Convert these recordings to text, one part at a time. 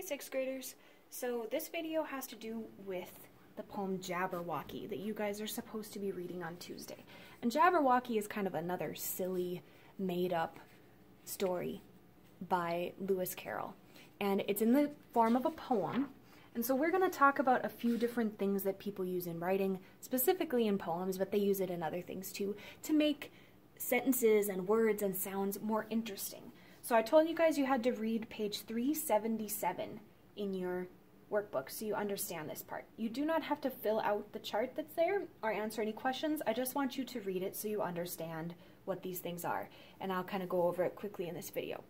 Hey sixth graders, so this video has to do with the poem Jabberwocky that you guys are supposed to be reading on Tuesday. And Jabberwocky is kind of another silly, made up story by Lewis Carroll. And it's in the form of a poem. And so we're going to talk about a few different things that people use in writing, specifically in poems, but they use it in other things too, to make sentences and words and sounds more interesting. So I told you guys you had to read page 377 in your workbook so you understand this part. You do not have to fill out the chart that's there or answer any questions. I just want you to read it so you understand what these things are. And I'll kind of go over it quickly in this video.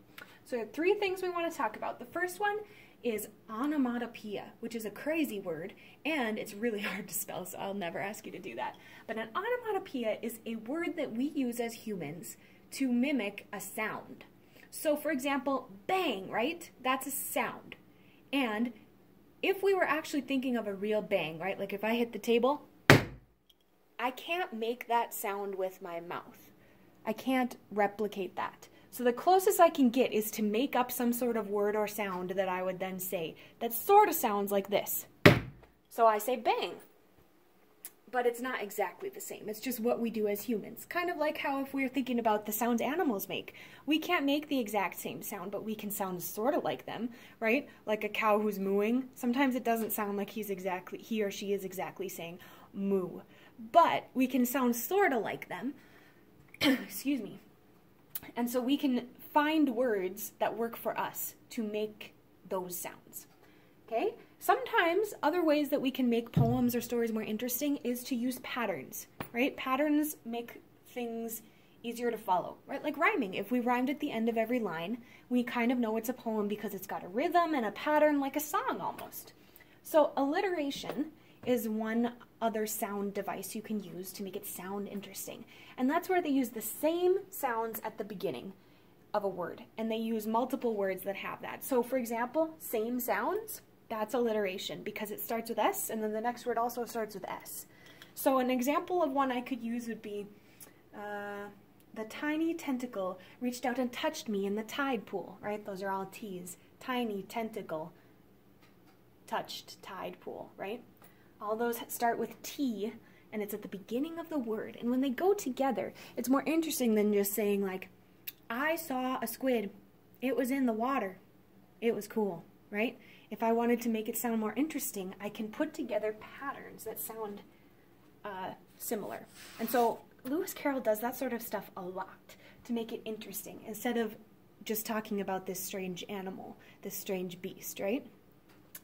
So three things we want to talk about. The first one is onomatopoeia, which is a crazy word, and it's really hard to spell, so I'll never ask you to do that. But an onomatopoeia is a word that we use as humans to mimic a sound. So for example, bang, right? That's a sound. And if we were actually thinking of a real bang, right? Like if I hit the table, I can't make that sound with my mouth. I can't replicate that. So the closest I can get is to make up some sort of word or sound that I would then say that sort of sounds like this. So I say bang but it's not exactly the same. It's just what we do as humans. Kind of like how if we're thinking about the sounds animals make. We can't make the exact same sound, but we can sound sort of like them, right? Like a cow who's mooing. Sometimes it doesn't sound like he's exactly, he or she is exactly saying moo. But we can sound sort of like them. Excuse me. And so we can find words that work for us to make those sounds. Okay? Sometimes other ways that we can make poems or stories more interesting is to use patterns, right? Patterns make things easier to follow, right? Like rhyming. If we rhymed at the end of every line, we kind of know it's a poem because it's got a rhythm and a pattern like a song almost. So alliteration is one other sound device you can use to make it sound interesting. And that's where they use the same sounds at the beginning of a word. And they use multiple words that have that. So for example, same sounds, that's alliteration because it starts with S and then the next word also starts with S. So an example of one I could use would be, uh, the tiny tentacle reached out and touched me in the tide pool, right? Those are all T's. Tiny tentacle touched tide pool, right? All those start with T and it's at the beginning of the word. And when they go together, it's more interesting than just saying like, I saw a squid. It was in the water. It was cool, right? If I wanted to make it sound more interesting, I can put together patterns that sound uh, similar. And so Lewis Carroll does that sort of stuff a lot to make it interesting instead of just talking about this strange animal, this strange beast, right?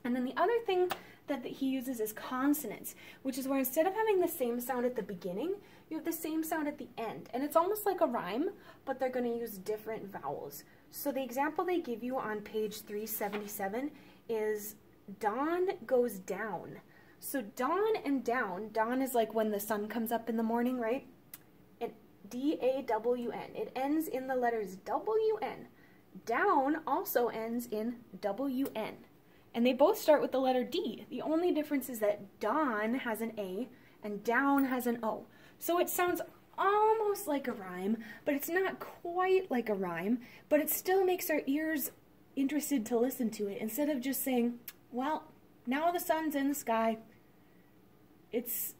And then the other thing that, he uses is consonance, which is where instead of having the same sound at the beginning, you have the same sound at the end. And it's almost like a rhyme, but they're going to use different vowels. So the example they give you on page 377 is dawn goes down. So dawn and down, dawn is like when the sun comes up in the morning, right? And D-A-W-N. It ends in the letters W-N. Down also ends in W-N. And they both start with the letter D. The only difference is that dawn has an A and down has an O. So it sounds almost like a rhyme, but it's not quite like a rhyme, but it still makes our ears interested to listen to it instead of just saying, well, now the sun's in the sky. It's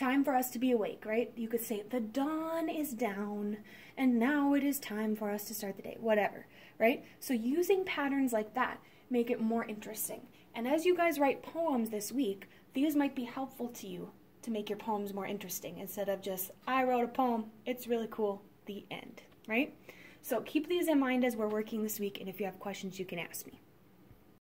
time for us to be awake, right? You could say, the dawn is down, and now it is time for us to start the day, whatever, right? So using patterns like that make it more interesting. And as you guys write poems this week, these might be helpful to you to make your poems more interesting instead of just, I wrote a poem, it's really cool, the end, right? So keep these in mind as we're working this week, and if you have questions, you can ask me.